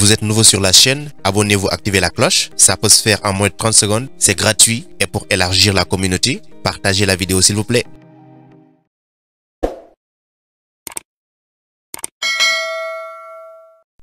vous êtes nouveau sur la chaîne, abonnez-vous, activez la cloche. Ça peut se faire en moins de 30 secondes. C'est gratuit et pour élargir la communauté, partagez la vidéo s'il vous plaît.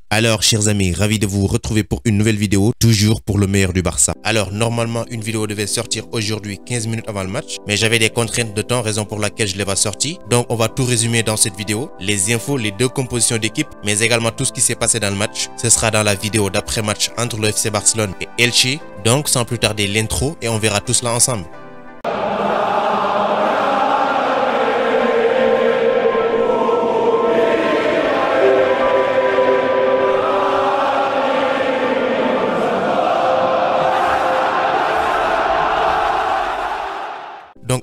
Alors, chers amis, ravi de vous retrouver pour une nouvelle vidéo, toujours pour le meilleur du Barça. Alors, normalement, une vidéo devait sortir aujourd'hui 15 minutes avant le match, mais j'avais des contraintes de temps, raison pour laquelle je l'ai pas sorti. Donc, on va tout résumer dans cette vidéo. Les infos, les deux compositions d'équipe, mais également tout ce qui s'est passé dans le match. Ce sera dans la vidéo d'après-match entre le FC Barcelone et Elche. Donc, sans plus tarder, l'intro et on verra tout cela ensemble.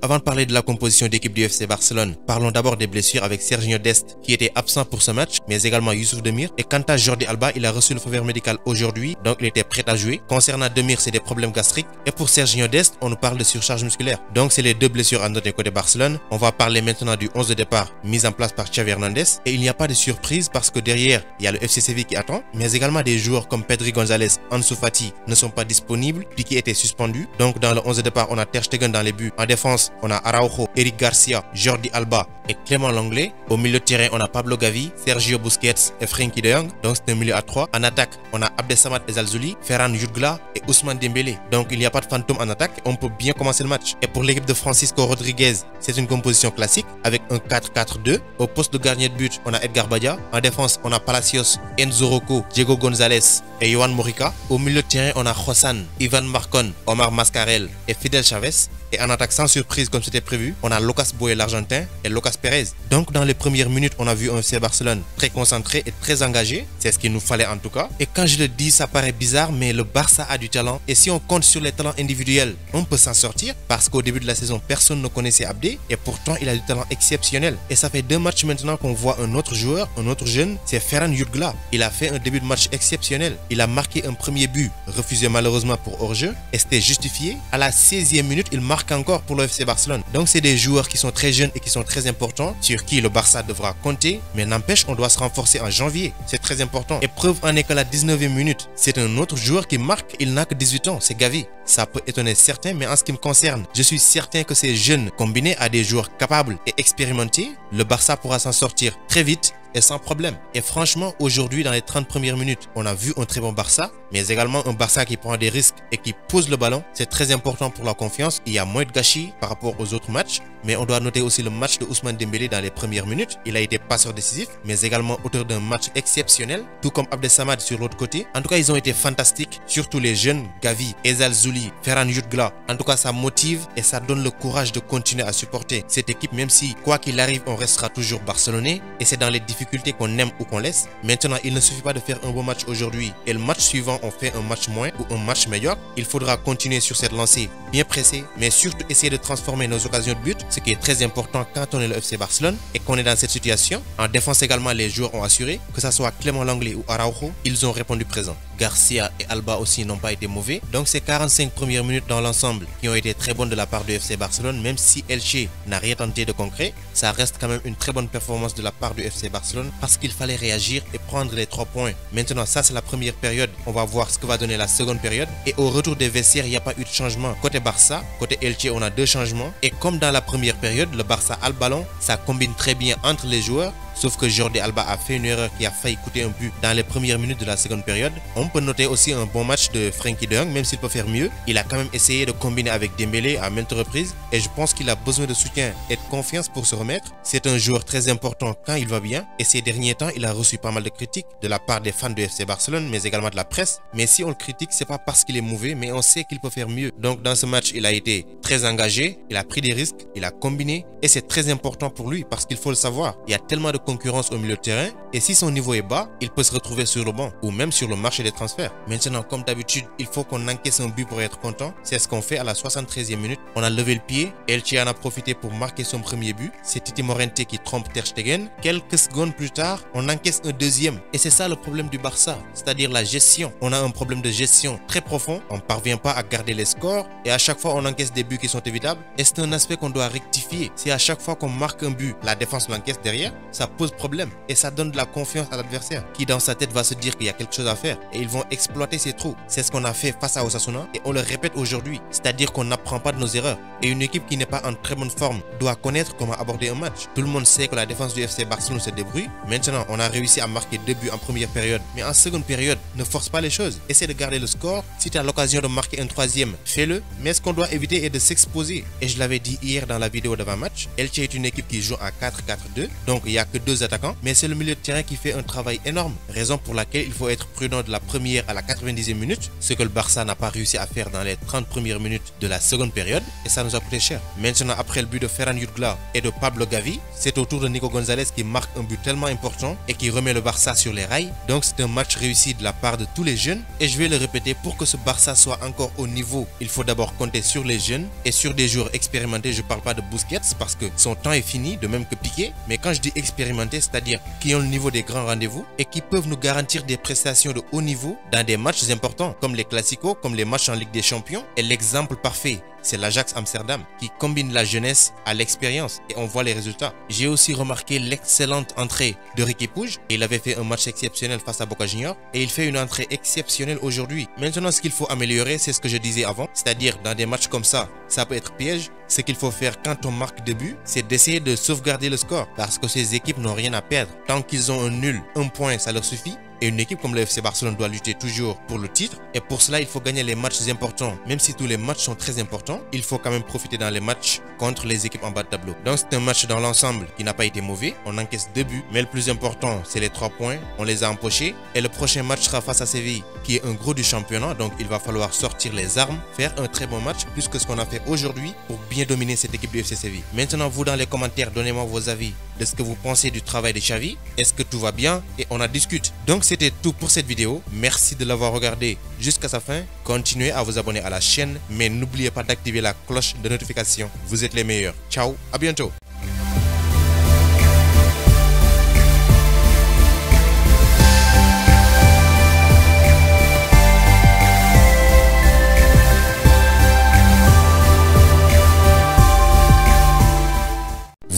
Avant de parler de la composition d'équipe du FC Barcelone, parlons d'abord des blessures avec Sergio Dest qui était absent pour ce match, mais également Youssouf Demir. Et quant à Jordi Alba, il a reçu le feu vert médical aujourd'hui, donc il était prêt à jouer. Concernant Demir, c'est des problèmes gastriques. Et pour Sergio Dest, on nous parle de surcharge musculaire. Donc c'est les deux blessures à noter côté Barcelone. On va parler maintenant du 11 de départ mis en place par Xavi Hernandez. Et il n'y a pas de surprise parce que derrière, il y a le FC Séville qui attend, mais également des joueurs comme Pedri González, Ansu Fati ne sont pas disponibles, puis qui étaient suspendus. Donc dans le 11 de départ, on a Ter Stegen dans les buts. En défense, on a Araujo, Eric Garcia, Jordi Alba et Clément Langlais. Au milieu de terrain, on a Pablo Gavi, Sergio Busquets et Frenkie de Jong. Donc c'est un milieu à 3. En attaque, on a Abdesamad Ezalzouli, Ferran Jutgla et Ousmane Dembélé. Donc il n'y a pas de fantôme en attaque. On peut bien commencer le match. Et pour l'équipe de Francisco Rodriguez, c'est une composition classique avec un 4-4-2. Au poste de gardien de but, on a Edgar Badia. En défense, on a Palacios, Enzo Rocco, Diego González et Johan Morica. Au milieu de terrain, on a Jossan, Ivan Marcon, Omar Mascarel et Fidel Chavez. Et en attaque sans surprise comme c'était prévu, on a Lucas Boye l'Argentin et Lucas Perez. Donc dans les premières minutes, on a vu un FC Barcelone très concentré et très engagé. C'est ce qu'il nous fallait en tout cas. Et quand je le dis, ça paraît bizarre, mais le Barça a du talent. Et si on compte sur les talents individuels, on peut s'en sortir. Parce qu'au début de la saison, personne ne connaissait Abdé. Et pourtant, il a du talent exceptionnel. Et ça fait deux matchs maintenant qu'on voit un autre joueur, un autre jeune, c'est Ferran Jutgla. Il a fait un début de match exceptionnel. Il a marqué un premier but, refusé malheureusement pour hors-jeu. Et c'était justifié. À la 16e minute, il marque encore pour le FC Barcelone. Donc c'est des joueurs qui sont très jeunes et qui sont très importants, sur qui le Barça devra compter, mais n'empêche, on doit se renforcer en janvier. C'est très important. Et en est qu'à la 19e minute, c'est un autre joueur qui marque, il n'a que 18 ans, c'est Gavi. Ça peut étonner certains, mais en ce qui me concerne, je suis certain que ces jeunes, combinés à des joueurs capables et expérimentés, le Barça pourra s'en sortir très vite et sans problème. Et franchement, aujourd'hui, dans les 30 premières minutes, on a vu un très bon Barça, mais également un Barça qui prend des risques et qui pose le ballon. C'est très important pour la confiance. Il y a moins de gâchis par rapport aux autres matchs, mais on doit noter aussi le match de Ousmane Dembélé dans les premières minutes. Il a été passeur décisif, mais également auteur d'un match exceptionnel, tout comme Abdel Samad sur l'autre côté. En tout cas, ils ont été fantastiques, surtout les jeunes, Gavi, Ezal Zouli, Ferran Jutgla. En tout cas, ça motive et ça donne le courage de continuer à supporter cette équipe, même si, quoi qu'il arrive, on restera toujours barcelonais. Et c'est dans les difficultés qu'on aime ou qu'on laisse. Maintenant, il ne suffit pas de faire un bon match aujourd'hui et le match suivant, on fait un match moins ou un match meilleur. Il faudra continuer sur cette lancée bien pressée, mais surtout essayer de transformer nos occasions de but, ce qui est très important quand on est le FC Barcelone et qu'on est dans cette situation. En défense également, les joueurs ont assuré, que ce soit Clément Langlais ou Araujo, ils ont répondu présent. Garcia et Alba aussi n'ont pas été mauvais. Donc ces 45 premières minutes dans l'ensemble qui ont été très bonnes de la part du FC Barcelone, même si Elche n'a rien tenté de concret, ça reste quand même une très bonne performance de la part du FC Barcelone parce qu'il fallait réagir et prendre les trois points. Maintenant, ça c'est la première période. On va voir ce que va donner la seconde période. Et au retour des vestiaires, il n'y a pas eu de changement. Côté Barça, côté Elche, on a deux changements. Et comme dans la première période, le Barça a le ballon, ça combine très bien entre les joueurs. Sauf que Jordi Alba a fait une erreur qui a failli coûter un but dans les premières minutes de la seconde période. On peut noter aussi un bon match de Frenkie de Jong, même s'il peut faire mieux. Il a quand même essayé de combiner avec Dembélé à maintes reprises et je pense qu'il a besoin de soutien et de confiance pour se remettre. C'est un joueur très important quand il va bien et ces derniers temps, il a reçu pas mal de critiques de la part des fans du FC Barcelone, mais également de la presse. Mais si on le critique, c'est pas parce qu'il est mauvais, mais on sait qu'il peut faire mieux. Donc dans ce match, il a été très engagé, il a pris des risques, il a combiné et c'est très important pour lui parce qu'il faut le savoir. Il y a tellement de concurrence au milieu de terrain et si son niveau est bas, il peut se retrouver sur le banc ou même sur le marché des transferts. Maintenant, comme d'habitude, il faut qu'on encaisse un but pour être content. C'est ce qu'on fait à la 73e minute. On a levé le pied, Elche en a profité pour marquer son premier but. C'est Titi Morente qui trompe Ter Stegen. Quelques secondes plus tard, on encaisse un deuxième. Et c'est ça le problème du Barça, c'est-à-dire la gestion. On a un problème de gestion très profond. On ne parvient pas à garder les scores et à chaque fois on encaisse des buts qui sont évitables. Et c'est un aspect qu'on doit rectifier. Si à chaque fois qu'on marque un but, la défense l'encaisse derrière, ça pose problème et ça donne de la confiance à l'adversaire qui dans sa tête va se dire qu'il y a quelque chose à faire et ils vont exploiter ces trous. C'est ce qu'on a fait face à Osasuna et on le répète aujourd'hui, c'est-à-dire qu'on n'apprend pas de nos erreurs. Et une équipe qui n'est pas en très bonne forme doit connaître comment aborder un match. Tout le monde sait que la défense du FC Barcelone se débrouille. Maintenant, on a réussi à marquer deux buts en première période, mais en seconde période, ne force pas les choses. Essaie de garder le score. Si tu as l'occasion de marquer un troisième, fais-le. Mais ce qu'on doit éviter est de s'exposer. Et je l'avais dit hier dans la vidéo d'avant-match, Elche est une équipe qui joue à 4-4-2, donc il n'y a que deux attaquants, mais c'est le milieu de terrain qui fait un travail énorme. Raison pour laquelle il faut être prudent de la première à la 90e minute, ce que le Barça n'a pas réussi à faire dans les 30 premières minutes de la seconde période, et ça nous a coûté cher. Maintenant, après le but de Ferran Jutgla et de Pablo Gavi, c'est au tour de Nico Gonzalez qui marque un but tellement important et qui remet le Barça sur les rails. Donc c'est un match réussi de la part de tous les jeunes, et je vais le répéter, pour que ce Barça soit encore au niveau, il faut d'abord compter sur les jeunes et sur des joueurs expérimentés. Je parle pas de Busquets parce que son temps est fini, de même que Piqué, mais quand je dis expérimentés, c'est-à-dire qui ont le niveau des grands rendez-vous et qui peuvent nous garantir des prestations de haut niveau dans des matchs importants comme les classicos, comme les matchs en Ligue des Champions. Et l'exemple parfait, c'est l'Ajax Amsterdam qui combine la jeunesse à l'expérience et on voit les résultats. J'ai aussi remarqué l'excellente entrée de Ricky Pouge. Il avait fait un match exceptionnel face à Boca Junior et il fait une entrée exceptionnelle aujourd'hui. Maintenant, ce qu'il faut améliorer, c'est ce que je disais avant, c'est-à-dire dans des matchs comme ça, ça peut être piège. Ce qu'il faut faire quand on marque deux buts, c'est d'essayer de sauvegarder le score parce que ces équipes n'ont rien à perdre. Tant qu'ils ont un nul, un point, ça leur suffit. Et une équipe comme le FC Barcelone doit lutter toujours pour le titre. Et pour cela, il faut gagner les matchs importants. Même si tous les matchs sont très importants, il faut quand même profiter dans les matchs contre les équipes en bas de tableau. Donc c'est un match dans l'ensemble qui n'a pas été mauvais. On encaisse deux buts. Mais le plus important, c'est les trois points. On les a empochés. Et le prochain match sera face à Séville, qui est un gros du championnat. Donc il va falloir sortir les armes, faire un très bon match, plus que ce qu'on a fait aujourd'hui pour bien dominer cette équipe du FC Séville. Maintenant, vous dans les commentaires, donnez-moi vos avis de ce que vous pensez du travail de Xavi. Est-ce que tout va bien? Et on en discute. Donc c'était tout pour cette vidéo. Merci de l'avoir regardé jusqu'à sa fin. Continuez à vous abonner à la chaîne, mais n'oubliez pas d'activer la cloche de notification. Vous êtes les meilleurs. Ciao, à bientôt.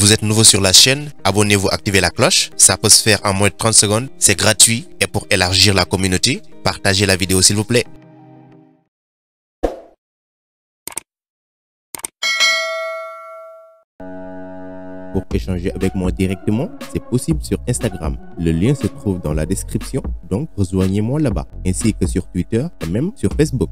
Vous êtes nouveau sur la chaîne, abonnez-vous, activez la cloche. Ça peut se faire en moins de 30 secondes. C'est gratuit et pour élargir la communauté, partagez la vidéo s'il vous plaît. Pour échanger avec moi directement, c'est possible sur Instagram. Le lien se trouve dans la description, donc rejoignez-moi là-bas, ainsi que sur Twitter et même sur Facebook.